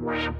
Wow.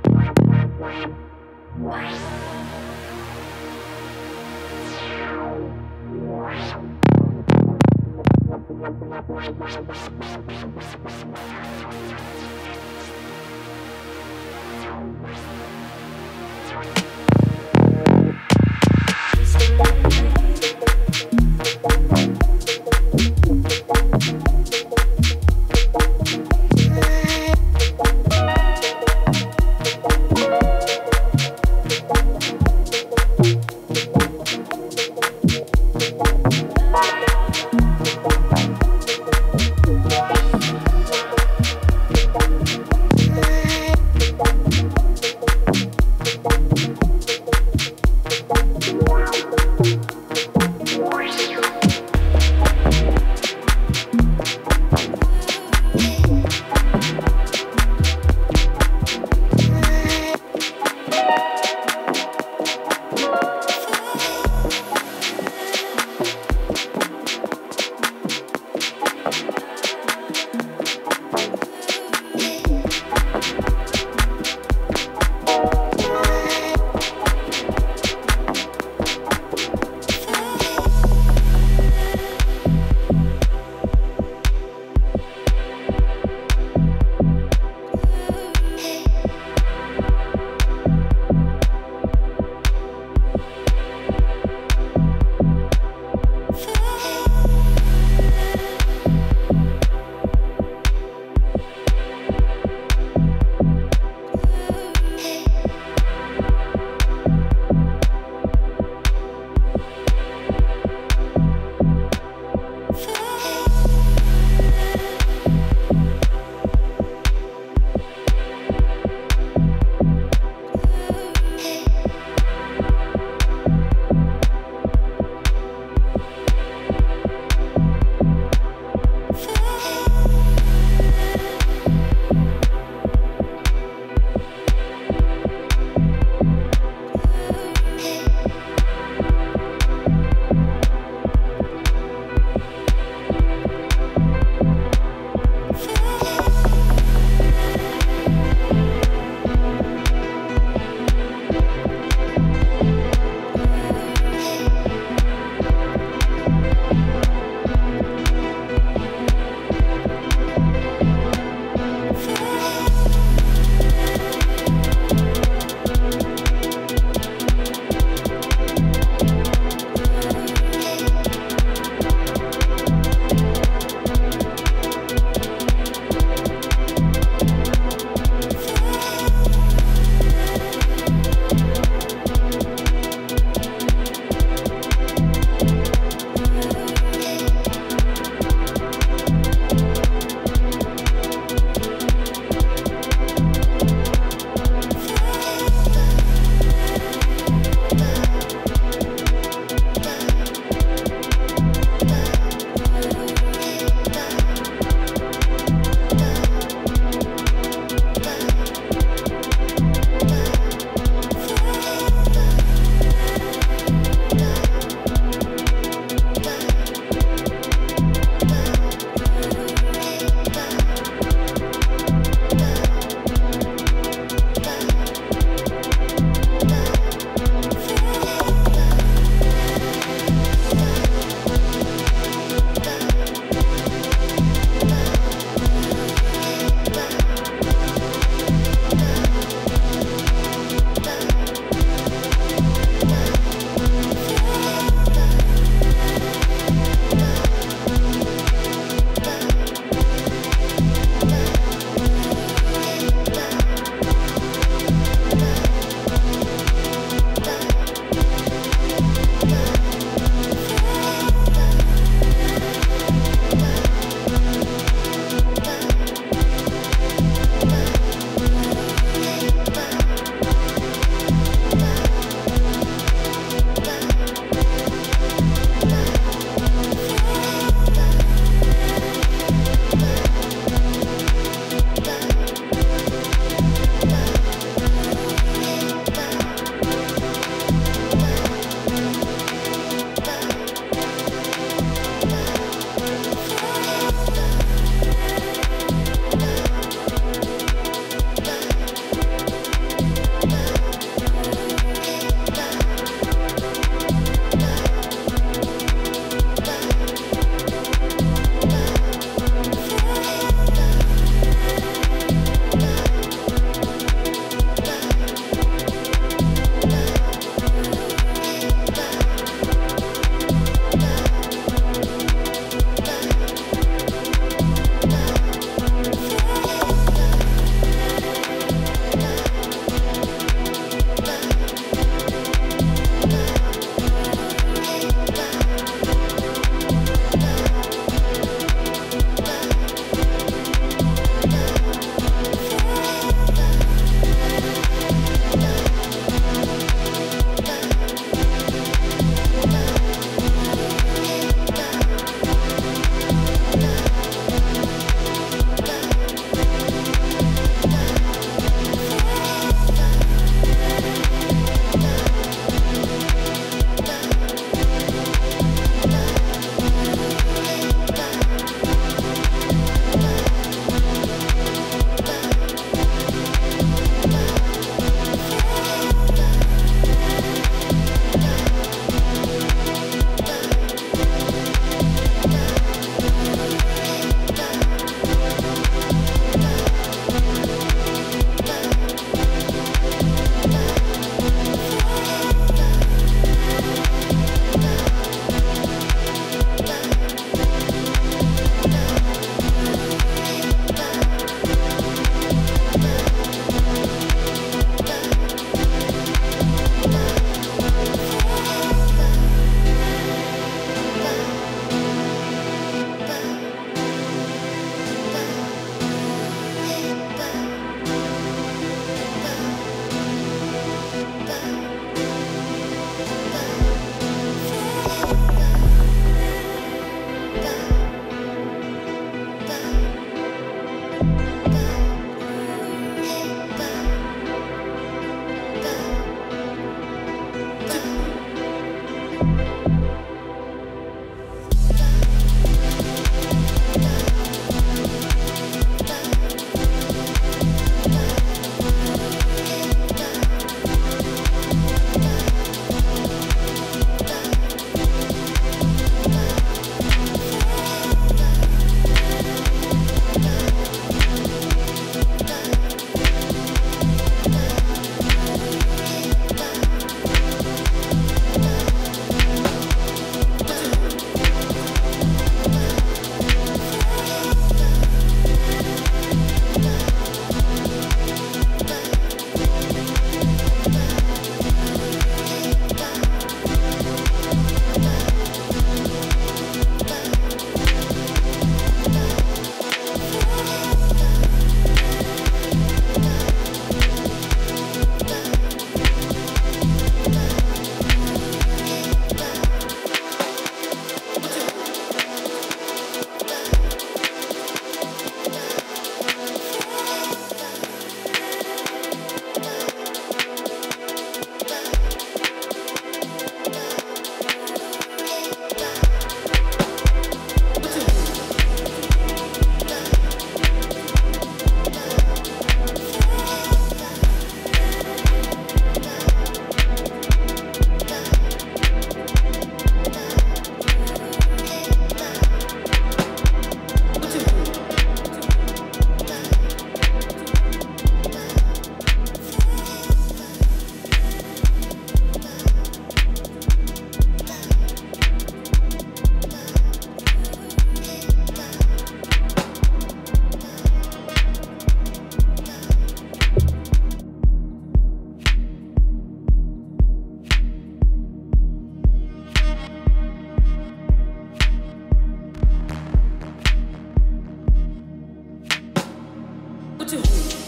te.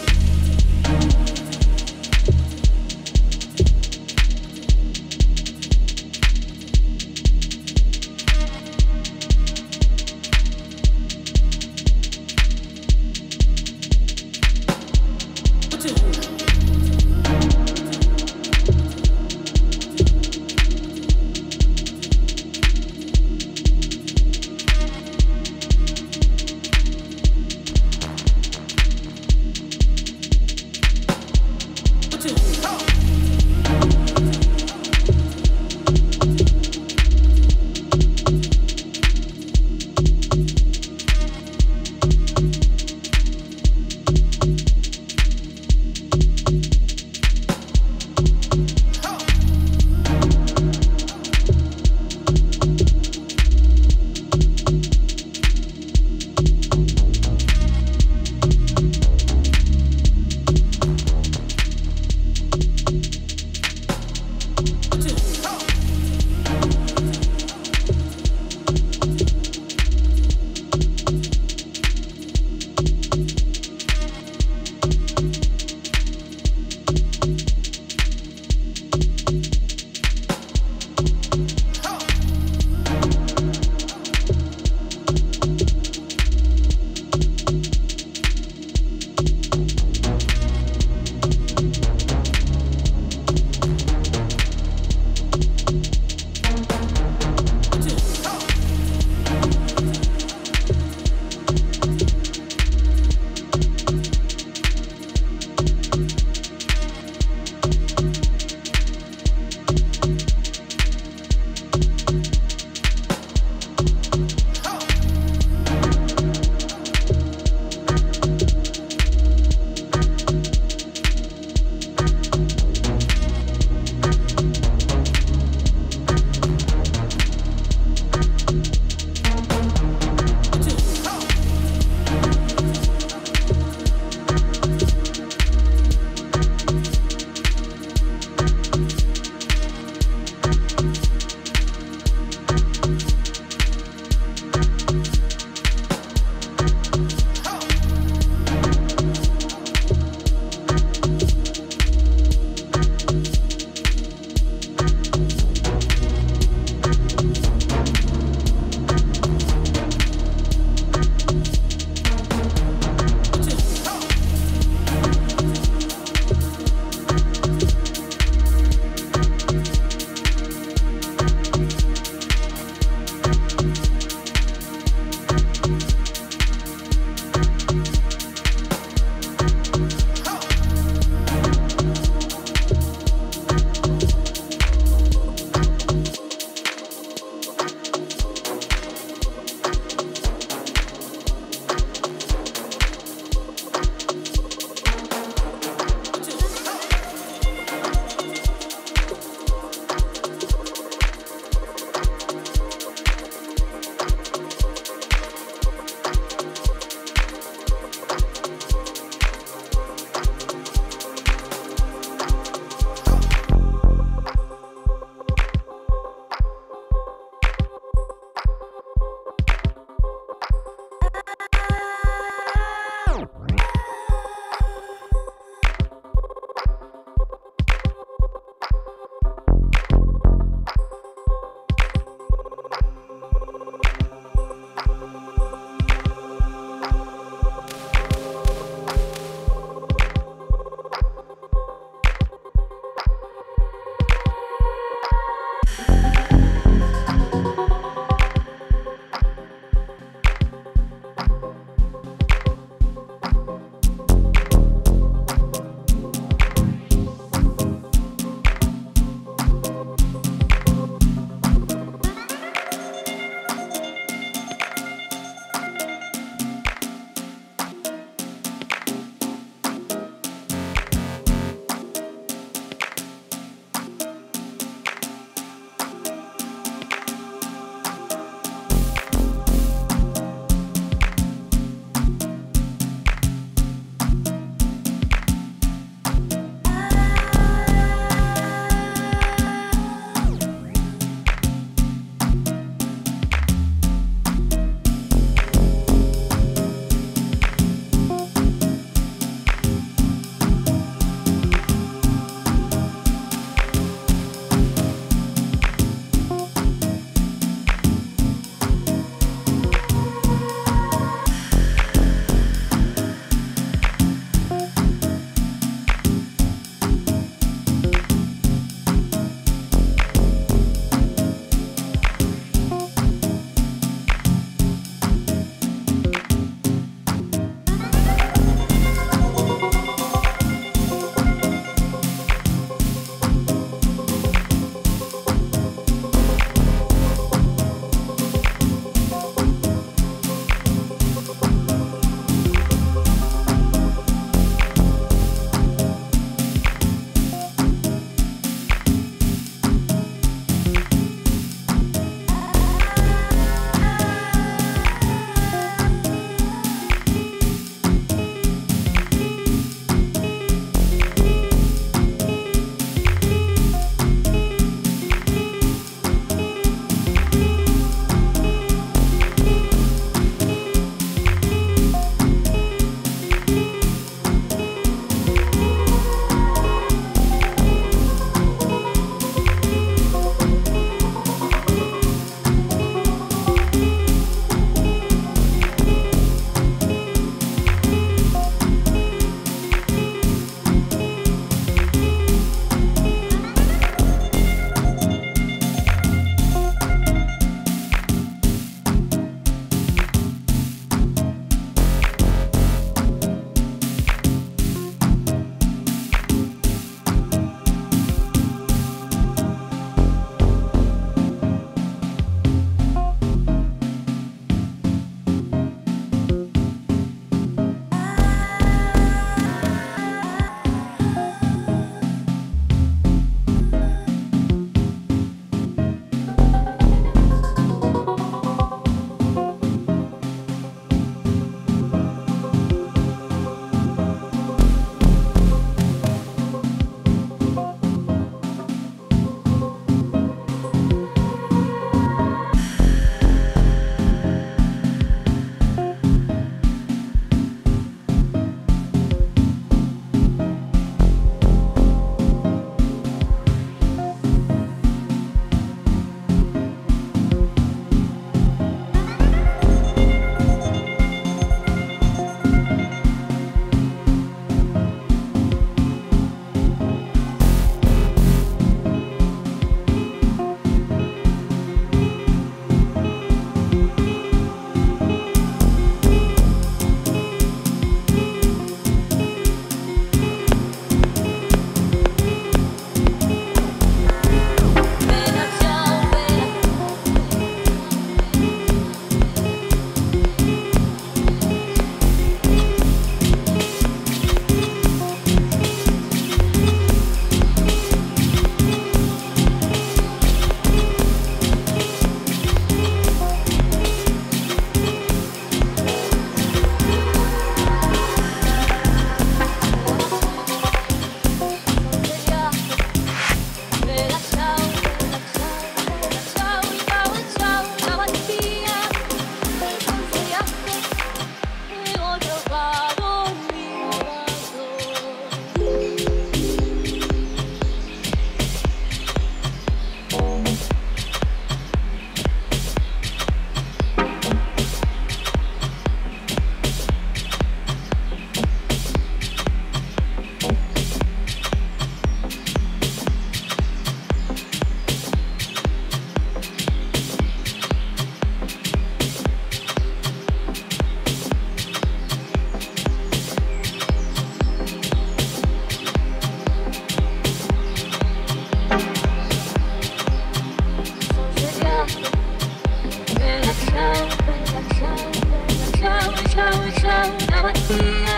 now I feel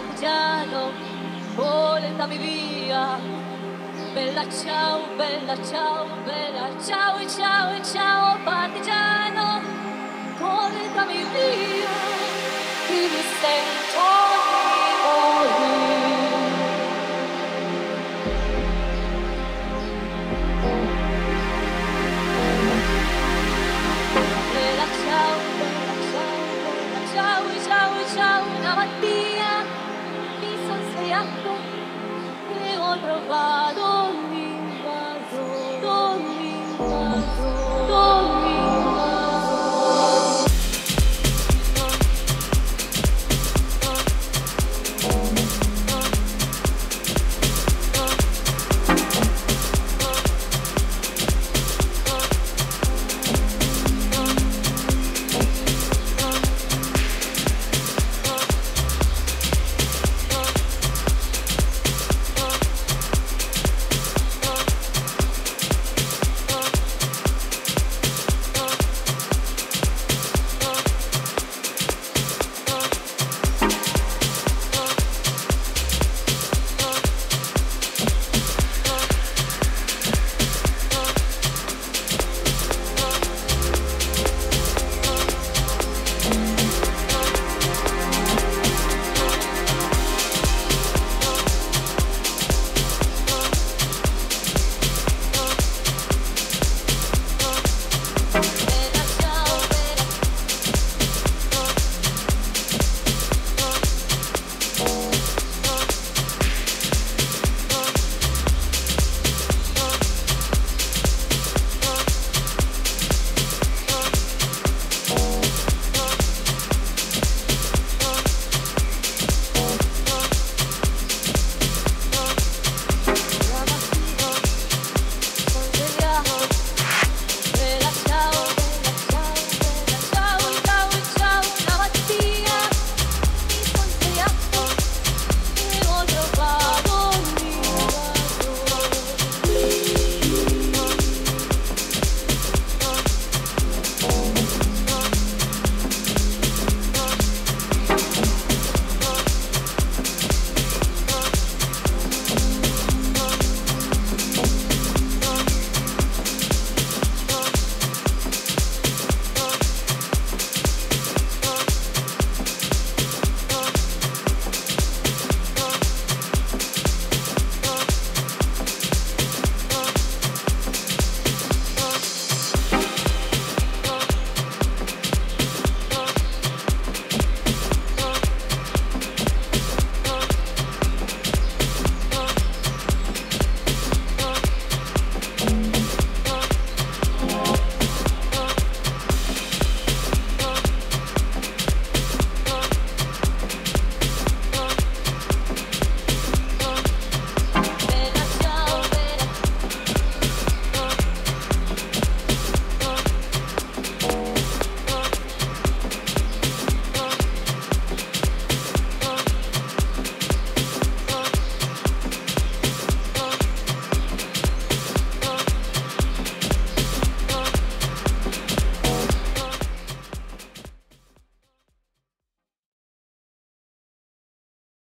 battagliano, volenta mi via. Bella ciao, bella ciao, bella ciao e ciao e ciao partigiano, volentami via, qui mi sento. E